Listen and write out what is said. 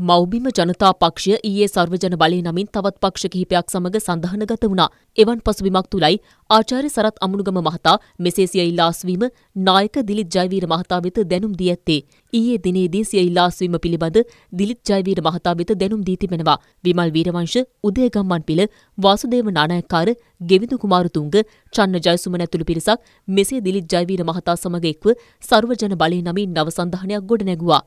මෞබිම ජනතා පක්ෂය ඊයේ සර්වජන බලය නමින් තවත් පක්ෂ කිහිපයක් සමග සඳහනගත වුණා. එවන් පසුබිමක් තුලයි ආචාර්ය සරත් අමුණුගම මහතා මෙසේ සිය ඉල්ලාස්වීම නායක දිලිත් ජයවීර මහතා වෙත දැනුම් දී ඇත්තේ. ඊයේ දිනේදී සිය ඉල්ලාස්වීම පිළිබඳ දිලිත් ජයවීර මහතා වෙත දැනුම් දී තිබෙනවා. විමල් වීරවංශ, උදය ගම්මන්පිල, වාසුදේව නානායක්කාර, ගෙවිඳු කුමාරතුංග, චන්න ජයසුමන ඇතුළු පිරිසක් මෙසේ දිලිත් ජයවීර මහතා සමග එක්ව සර්වජන බලය නමින් නව සන්ධානයක් ගොඩනැගුවා.